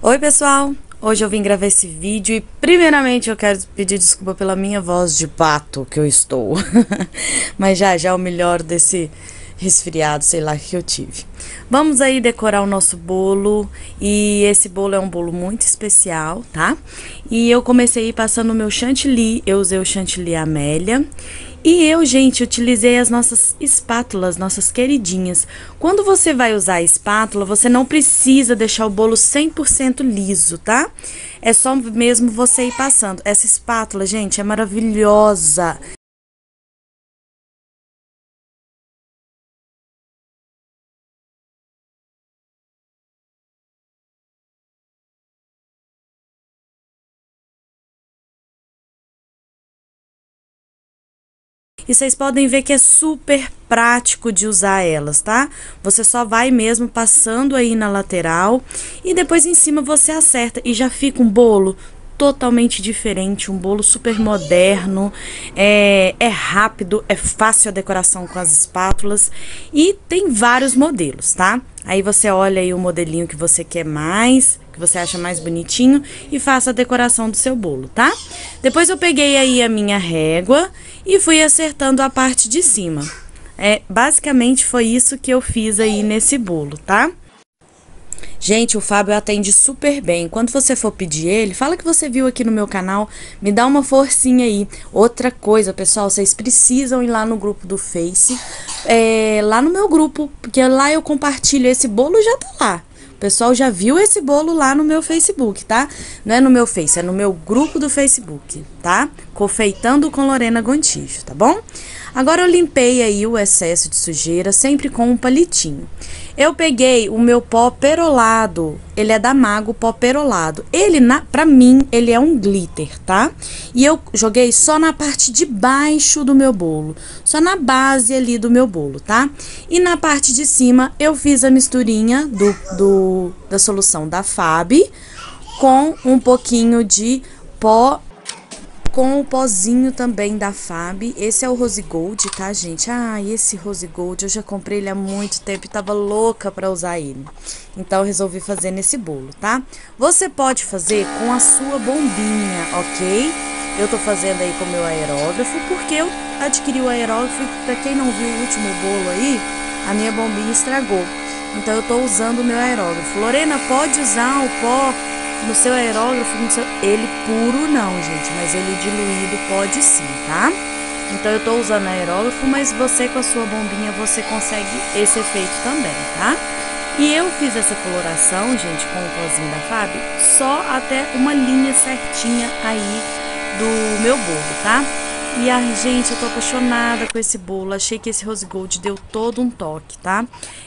Oi pessoal, hoje eu vim gravar esse vídeo e primeiramente eu quero pedir desculpa pela minha voz de pato que eu estou, mas já já o melhor desse resfriado, sei lá que eu tive. Vamos aí decorar o nosso bolo. E esse bolo é um bolo muito especial, tá? E eu comecei passando o meu chantilly, eu usei o chantilly Amélia e eu, gente, utilizei as nossas espátulas, nossas queridinhas. Quando você vai usar a espátula, você não precisa deixar o bolo 100% liso, tá? É só mesmo você ir passando. Essa espátula, gente, é maravilhosa. E vocês podem ver que é super prático de usar elas, tá? Você só vai mesmo passando aí na lateral e depois em cima você acerta e já fica um bolo totalmente diferente, um bolo super moderno, é, é rápido, é fácil a decoração com as espátulas e tem vários modelos, tá? Aí você olha aí o modelinho que você quer mais, que você acha mais bonitinho e faça a decoração do seu bolo, tá? Depois eu peguei aí a minha régua e fui acertando a parte de cima. É, basicamente foi isso que eu fiz aí nesse bolo, tá? Gente, o Fábio atende super bem. Quando você for pedir ele, fala que você viu aqui no meu canal, me dá uma forcinha aí. Outra coisa, pessoal, vocês precisam ir lá no grupo do Face, é, lá no meu grupo, porque lá eu compartilho esse bolo já tá lá. O pessoal já viu esse bolo lá no meu Facebook, tá? Não é no meu Face, é no meu grupo do Facebook, tá? Confeitando com Lorena Gontijo, tá bom? Agora eu limpei aí o excesso de sujeira sempre com um palitinho. Eu peguei o meu pó perolado, ele é da Mago pó perolado. Ele, na, pra mim, ele é um glitter, tá? E eu joguei só na parte de baixo do meu bolo, só na base ali do meu bolo, tá? E na parte de cima eu fiz a misturinha do, do da solução da Fab com um pouquinho de pó com o pozinho também da Fab. Esse é o Rose Gold, tá, gente? Ah, esse Rose Gold eu já comprei ele há muito tempo e tava louca pra usar ele. Então resolvi fazer nesse bolo, tá? Você pode fazer com a sua bombinha, ok? Eu tô fazendo aí com o meu aerógrafo, porque eu adquiri o aerógrafo e pra quem não viu o último bolo aí, a minha bombinha estragou. Então eu tô usando o meu aerógrafo. Lorena, pode usar o pó no seu aerógrafo, no seu... ele puro não, gente, mas ele diluído pode sim, tá? Então eu tô usando aerógrafo, mas você com a sua bombinha você consegue esse efeito também, tá? E eu fiz essa coloração, gente, com o pozinho da Fab, só até uma linha certinha aí do meu bolo, tá? E a gente, eu tô apaixonada com esse bolo. Achei que esse rose gold deu todo um toque, tá?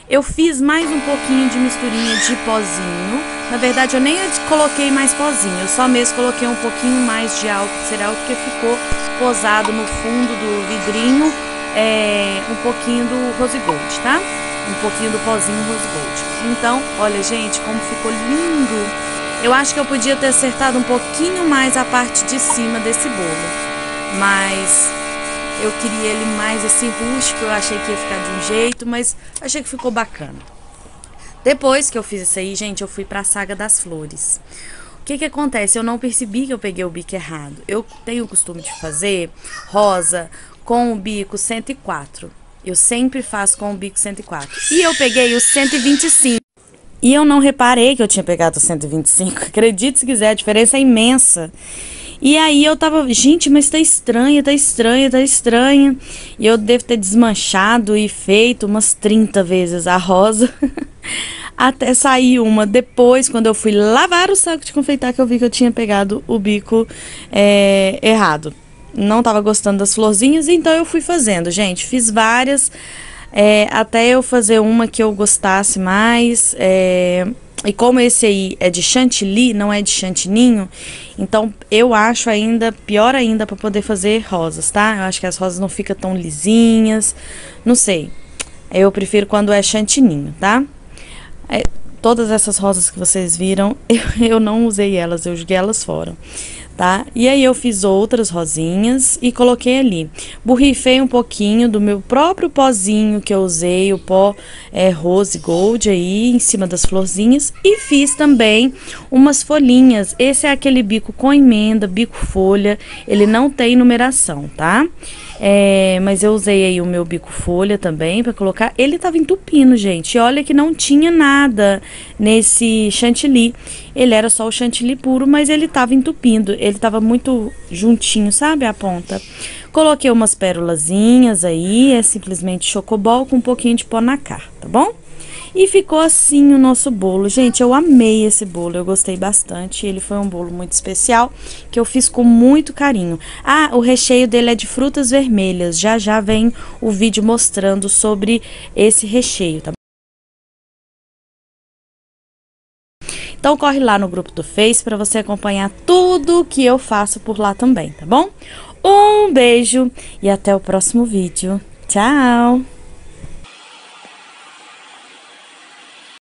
Eu fiz mais um pouquinho de misturinha de pozinho. Na verdade, eu nem coloquei mais pozinho. Eu só mesmo coloquei um pouquinho mais de álcool cereal, porque ficou posado no fundo do vidrinho é, um pouquinho do rose gold, tá? Um pouquinho do pozinho rose gold. Então, olha, gente, como ficou lindo. Eu acho que eu podia ter acertado um pouquinho mais a parte de cima desse bolo mas eu queria ele mais assim rústico, eu achei que ia ficar de um jeito, mas achei que ficou bacana. Depois que eu fiz isso aí, gente, eu fui pra saga das flores. O que que acontece? Eu não percebi que eu peguei o bico errado. Eu tenho o costume de fazer rosa com o bico 104. Eu sempre faço com o bico 104. E eu peguei o 125. E eu não reparei que eu tinha pegado o 125. Acredite se quiser, a diferença é imensa. E aí eu tava, gente, mas tá estranha, tá estranha, tá estranha. E eu devo ter desmanchado e feito umas 30 vezes a rosa. Até sair uma depois, quando eu fui lavar o saco de confeitar, que eu vi que eu tinha pegado o bico é, errado. Não tava gostando das florzinhas, então eu fui fazendo, gente. Fiz várias, é, até eu fazer uma que eu gostasse mais. É, e como esse aí é de chantilly, não é de chantininho, então eu acho ainda pior ainda para poder fazer rosas, tá? Eu acho que as rosas não ficam tão lisinhas, não sei. Eu prefiro quando é chantininho, tá? É, todas essas rosas que vocês viram, eu, eu não usei elas, eu joguei elas fora, tá? E aí eu fiz outras rosinhas e coloquei ali. Borrifei um pouquinho do meu próprio pozinho que eu usei, o pó é, Rose Gold aí, em cima das florzinhas. E fiz também umas folhinhas. Esse é aquele bico com emenda, bico folha. Ele não tem numeração, tá? É, mas eu usei aí o meu bico folha também para colocar. Ele tava entupindo, gente. E olha que não tinha nada nesse chantilly. Ele era só o chantilly puro, mas ele tava entupindo. Ele tava muito juntinho, sabe? A ponta. Coloquei umas pérolazinhas aí. É simplesmente chocobol com um pouquinho de pó na cara, tá bom? E ficou assim o nosso bolo. Gente, eu amei esse bolo, eu gostei bastante. Ele foi um bolo muito especial, que eu fiz com muito carinho. Ah, o recheio dele é de frutas vermelhas. Já já vem o vídeo mostrando sobre esse recheio, tá Então corre lá no grupo do Face para você acompanhar tudo que eu faço por lá também, tá bom? Um beijo e até o próximo vídeo. Tchau!